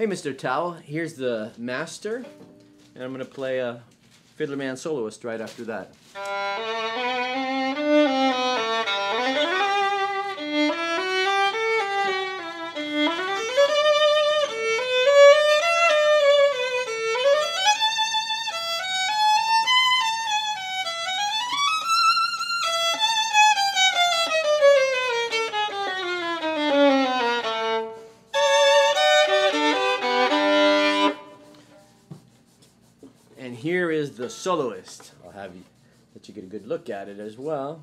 Hey, Mr. Tao, here's the master, and I'm going to play a Fiddlerman soloist right after that. And here is the soloist. I'll have you let you get a good look at it as well.